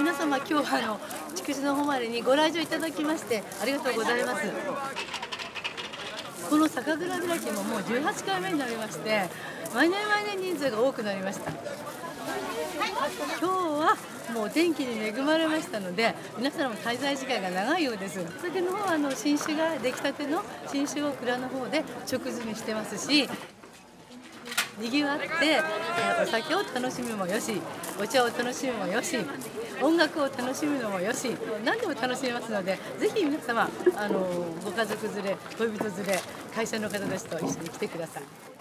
皆様今日はあの筑紫の誉れにご来場いただきましてありがとうございます。この酒蔵開きももう18回目になりまして毎年毎年人数が多くなりました。今日はもうお天気に恵まれましたので皆さんも滞在時間が長いようです。お酒の方はあの新酒が出来たての新酒を蔵の方で直詰めしてますしにぎわってお酒を楽しむもよしお茶を楽しむもよし音楽を楽しむのもよし何でも楽しめますのでぜひ皆様あのご家族連れ恋人連れ会社の方たちと一緒に来てください。